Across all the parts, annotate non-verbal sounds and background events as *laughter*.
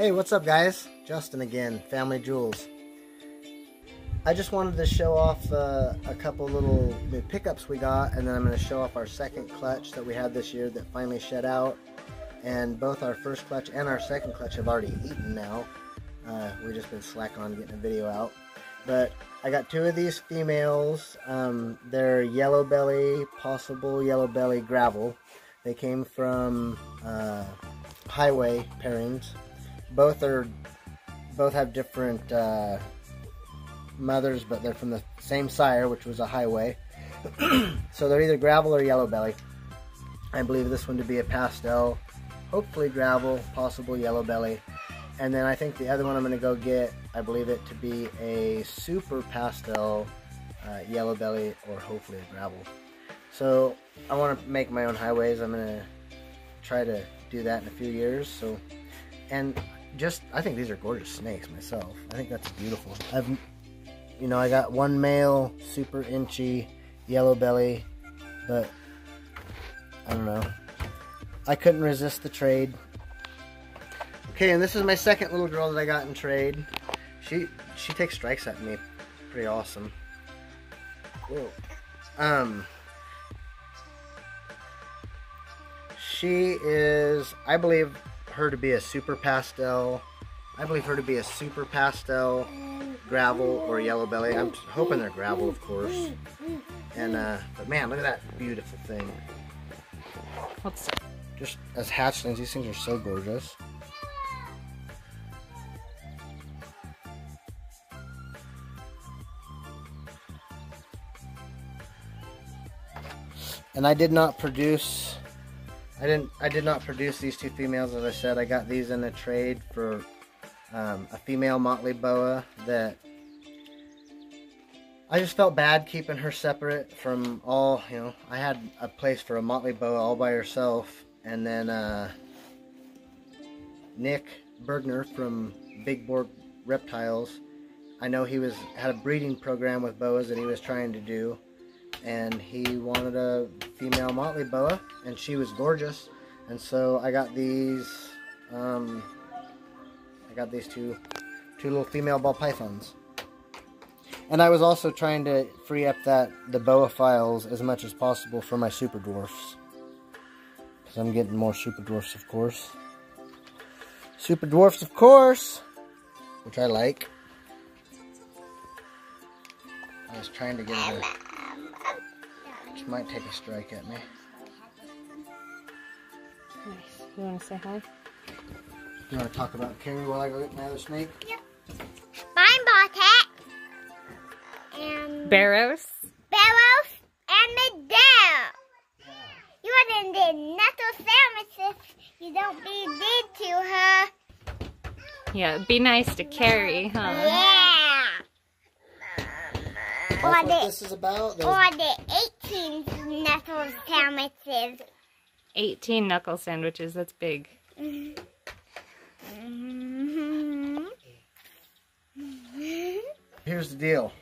Hey, what's up guys? Justin again, Family Jewels. I just wanted to show off uh, a couple little new pickups we got and then I'm going to show off our second clutch that we had this year that finally shed out. And both our first clutch and our second clutch have already eaten now. Uh, we've just been slack on getting a video out. But I got two of these females. Um, they're yellow belly, possible yellow belly gravel. They came from uh, highway pairings. Both are both have different uh, mothers, but they're from the same sire, which was a highway. *clears throat* so they're either gravel or yellow belly. I believe this one to be a pastel, hopefully gravel, possible yellow belly. And then I think the other one I'm going to go get, I believe it to be a super pastel uh, yellow belly or hopefully a gravel. So I want to make my own highways. I'm going to try to do that in a few years. So, and just, I think these are gorgeous snakes myself. I think that's beautiful. I've, you know, I got one male, super enchi, yellow belly, but I don't know. I couldn't resist the trade. Okay, and this is my second little girl that I got in trade. She she takes strikes at me. Pretty awesome. Um She is I believe her to be a super pastel. I believe her to be a super pastel gravel or yellow belly. I'm hoping they're gravel of course. And uh but man, look at that beautiful thing. What's Just as hatchlings, these things are so gorgeous. and I did not produce I didn't I did not produce these two females. As I said I got these in a trade for um, a female Motley boa that I just felt bad keeping her separate from all you know I had a place for a Motley boa all by herself. And then uh, Nick Bergner from Big Borg Reptiles I know he was had a breeding program with boas that he was trying to do and he wanted a female motley boa and she was gorgeous. And so I got these um, I got these two two little female ball pythons. And I was also trying to free up that the boa files as much as possible for my super dwarfs. Because I'm getting more super dwarfs of course. Super dwarfs of course! Which I like. I was trying to get it to she might take a strike at me. Nice. You want to say hi? You want to talk about Carrie while I go get my other snake? Yep. I'm Bartek. And Barrows. Barrows and Medell. You wouldn't did nothing sandwiches you don't be did to her. Yeah, be nice to Carrie, huh? Yeah. That's Or what the, this is about. There's- or the 18 knuckle sandwiches. 18 knuckle sandwiches, that's big. Here's the deal.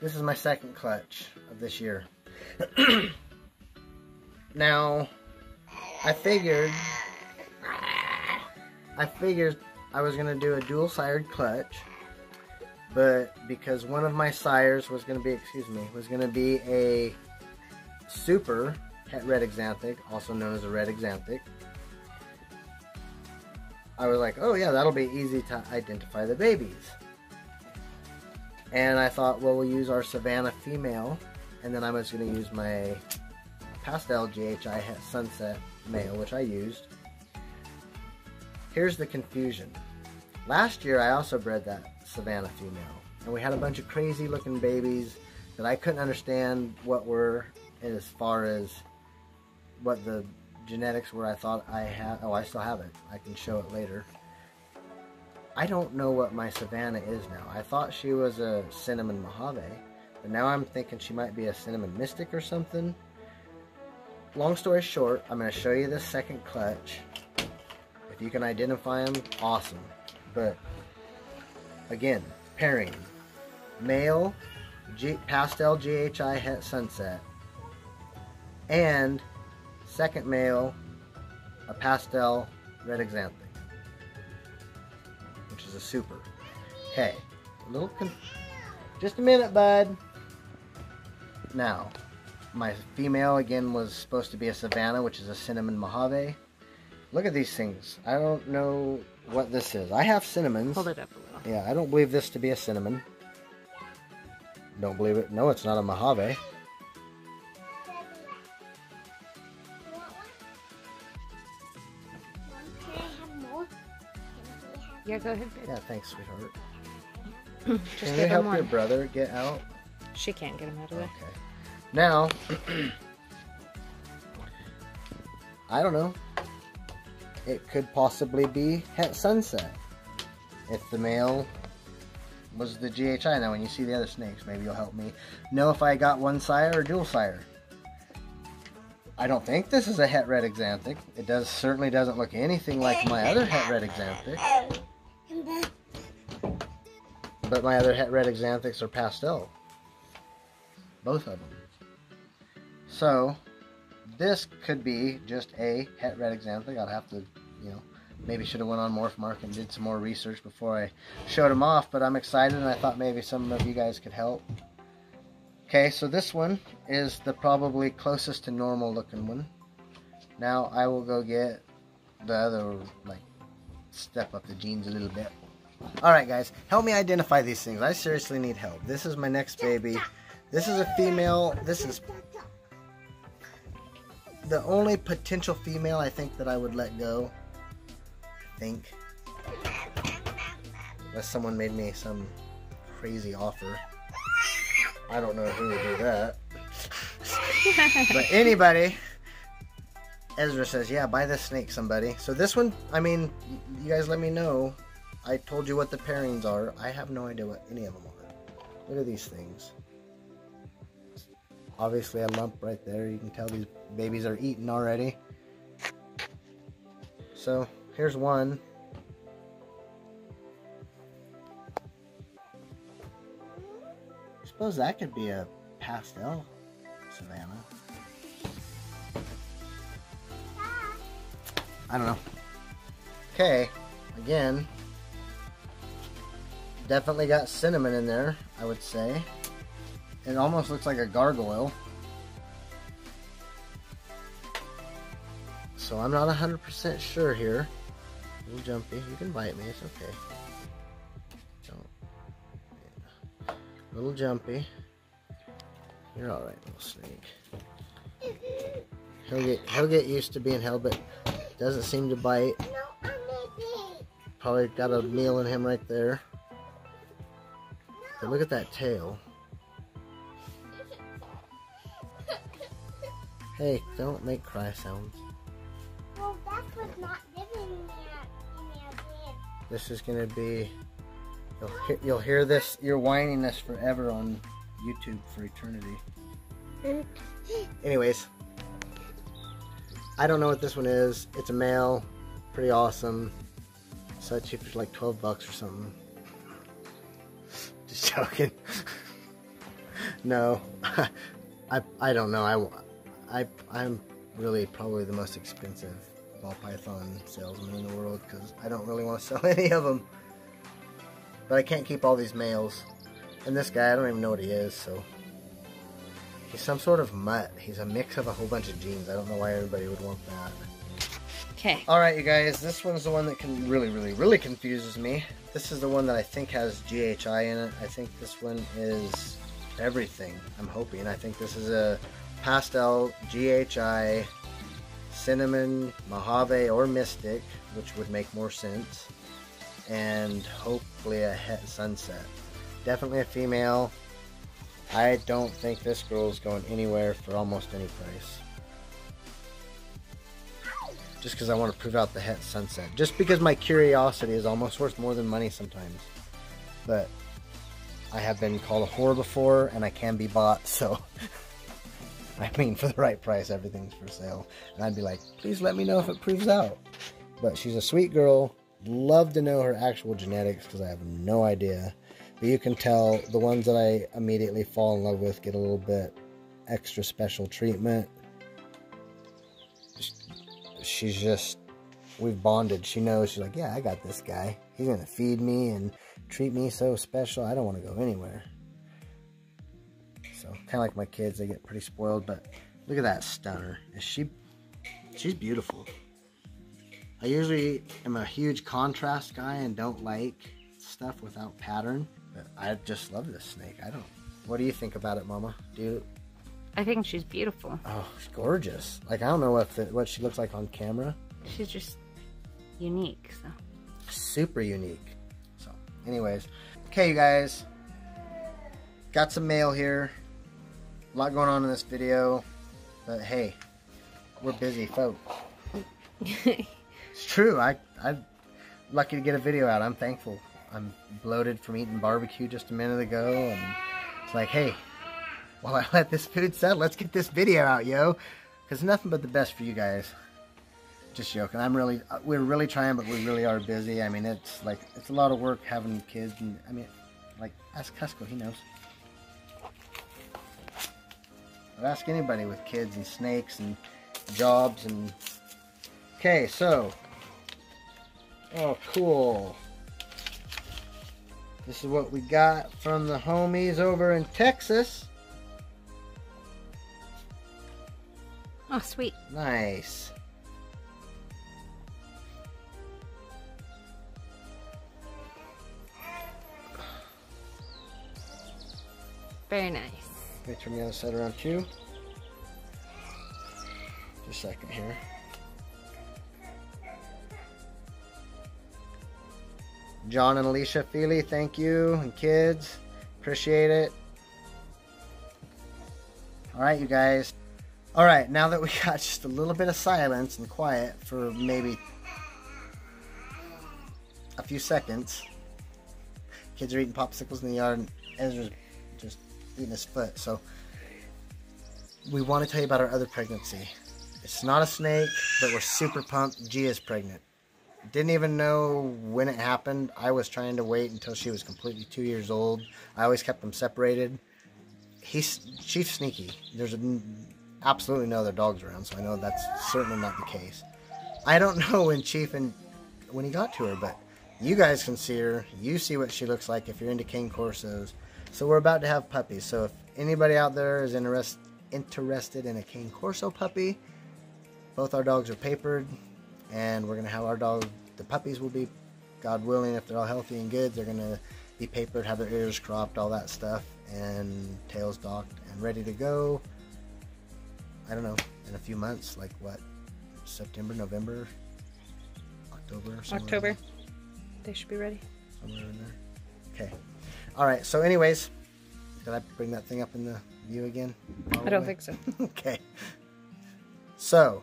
This is my second clutch of this year. *clears throat* now, I figured, I figured I was gonna do a dual sired clutch, but because one of my sires was gonna be, excuse me, was gonna be a super het red axanthic, also known as a red axanthic. I was like, oh yeah, that'll be easy to identify the babies. And I thought, well, we'll use our Savannah female, and then I was going to use my pastel GHI sunset male, which I used. Here's the confusion. Last year, I also bred that Savannah female, and we had a bunch of crazy looking babies that I couldn't understand what were as far as what the genetics were. I thought I had. Oh, I still have it. I can show it later. I don't know what my Savannah is now. I thought she was a cinnamon Mojave, but now I'm thinking she might be a cinnamon mystic or something. Long story short, I'm going to show you this second clutch. If you can identify them, awesome. But again, pairing male G- pastel GHI sunset and second male a pastel red xanthe, which is a super. Okay, a little. Just a minute, bud. Now, my female again was supposed to be a Savannah, which is a cinnamon Mojave. Look at these things. I don't know what this is. I have cinnamons. Hold it up. Yeah, I don't believe this to be a cinnamon. Don't believe it. No, it's not a Mojave. Can I have more? Can we have Yeah, go ahead, babe. Yeah, thanks, sweetheart. Just Can you help your brother get out? She can't get him out of there. Okay. Now, *clears throat* I don't know. It could possibly be at Sunset. If the male was the GHI. Now, when you see the other snakes, maybe you'll help me know if I got one sire or dual sire. I don't think this is a het red axanthic. It does certainly doesn't look anything like my other het red axanthic. But my other het red axanthics are pastel. Both of them. So, this could be just a het red axanthic. I'd have to, you know, maybe should have went on Morphmark and did some more research before I showed them off. But I'm excited, and I thought maybe some of you guys could help. Okay, so this one is the probably closest to normal looking one. Now I will go get the other, like, step up the genes a little bit. Alright guys, help me identify these things. I seriously need help. This is my next baby. This is a female. This is the only potential female I think that I would let go. Think. Unless someone made me some crazy offer. I don't know who would do that. *laughs* but anybody. Ezra says, yeah, buy this snake, somebody. So this one, I mean, you guys let me know. I told you what the pairings are. I have no idea what any of them are. Look at these things. Obviously a lump right there. You can tell these babies are eaten already. So here's one. I suppose that could be a pastel Savannah. I don't know. Okay, again, definitely got cinnamon in there, I would say. It almost looks like a gargoyle. So I'm not 100% sure here. Little jumpy. You can bite me, it's okay. Don't. yeah. Little jumpy. You're alright, little snake. He'll get he'll get used to being held, but doesn't seem to bite. No, I'm maybe. Probably got a meal in him right there. But look at that tail. *laughs* Hey, don't make cry sounds. This is gonna be. You'll hear, you'll hear this. You're whining this forever on YouTube for eternity. *laughs* Anyways, I don't know what this one is. It's a male, pretty awesome. So cheap for like 12 bucks or something. *laughs* Just joking. *laughs* no, I I don't know. I I I'm really probably the most expensive ball python salesman in the world because I don't really want to *laughs* sell any of them. But I can't keep all these males. And this guy, I don't even know what he is, so. He's some sort of mutt. He's a mix of a whole bunch of genes. I don't know why everybody would want that. Okay. Alright, you guys, this one's the one that can really, really, really confuses me. This is the one that I think has GHI in it. I think this one is everything. I'm hoping. I think this is a pastel GHI cinnamon Mojave or Mystic, which would make more sense, and hopefully a het sunset. Definitely a female. I don't think this girl is going anywhere for almost any price. Just because I want to prove out the het sunset. Just because my curiosity is almost worth more than money sometimes. But I have been called a whore before, and I can be bought, so. *laughs* *laughs* I mean, for the right price, everything's for sale. And I'd be like, please let me know if it proves out. But she's a sweet girl. Love to know her actual genetics because I have no idea. But you can tell the ones that I immediately fall in love with get a little bit extra special treatment. She's just, we've bonded. She knows, she's like, yeah, I got this guy. he's gonna feed me and treat me so special. I don't want to go anywhere. So kind of like my kids, they get pretty spoiled. But look at that stunner. Is she? She's beautiful. I usually am a huge contrast guy and don't like stuff without pattern. But I just love this snake. I don't. What do you think about it, Mama? Do you? I think she's beautiful. Oh, she's gorgeous. Like I don't know what the, what she looks like on camera. She's just unique. So Super unique. So, anyways, okay, you guys. Got some mail here. A lot going on in this video, but hey, we're busy folk. *laughs* It's true. I I'm lucky to get a video out. I'm thankful. I'm bloated from eating barbecue just a minute ago, and it's like, hey, while I *laughs* let this food settle, let's get this video out, yo. Because nothing but the best for you guys. Just joking. I'm really, uh, we're really trying, but we really are busy. I mean, it's like, it's a lot of work having kids, and I mean, like, ask Cusco, he knows. I'd ask anybody with kids and snakes and jobs and. Okay, so. Oh, cool. This is what we got from the homies over in Texas. oh, sweet. Nice. Very nice. Let me turn the other side around too. Just a second here. John and Alicia Feely, thank you. And kids, appreciate it. All right, you guys. All right, now that we *laughs* got just a little bit of silence and quiet for maybe a few seconds, kids are eating popsicles in the yard, Ezra's eating his foot. So, we want to tell you about our other pregnancy. It's not a snake, but we're super pumped. Gia's pregnant. Didn't even know when it happened. I was trying to wait until she was completely two years old. I always kept them separated. He's she's sneaky. There's n- absolutely no other dogs around, so I know that's certainly not the case. I don't *laughs* know when Chief and when he got to her, but you guys can see her. You see what she looks like if you're into cane corsos. So we're about to have puppies. So if anybody out there is interest, interested in a cane corso puppy, both our dogs are papered, and we're gonna have our dog. The puppies will be, God willing, if they're all healthy and good, they're gonna be papered, have their ears cropped, all that stuff, and tails docked and ready to go. I don't know, in a few months, like what, September, November, October, October. there. They should be ready. somewhere in there. Okay. All right. So, anyways, did I bring that thing up in the view again? I don't think so. *laughs* okay. So,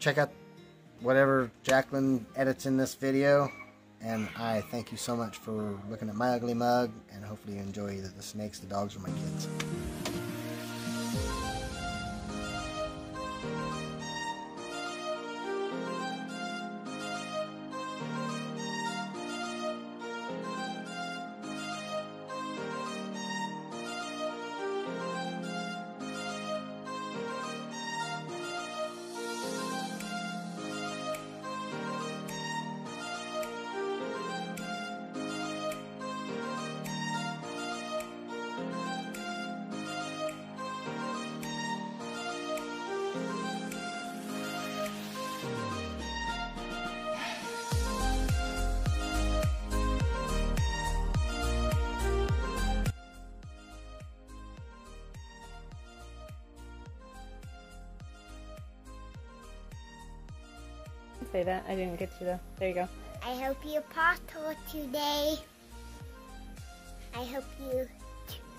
check out whatever Jacqueline edits in this video. And I thank you so much for looking at my ugly mug. And hopefully, you enjoy the, the snakes, the dogs, or my kids. Say that. I didn't get to though. There you go. I hope you pottle today. I hope you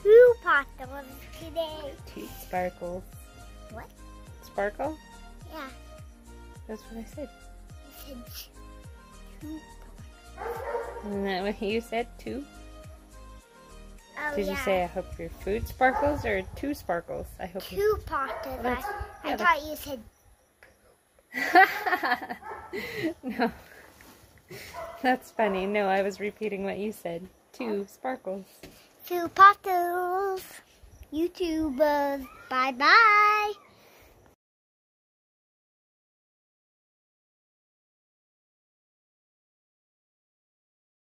two pottles today. Two sparkles. What? Sparkle? Yeah, That's what I said. you said two. Isn't that what you said? Two? Oh, Did yeah. you say I hope your food sparkles or two sparkles? I hope you. two pottles? I, That's- I thought you said *laughs* *laughs* no. That's funny. No, I was repeating what you said. Two sparkles. two pottles. YouTubers. Bye bye.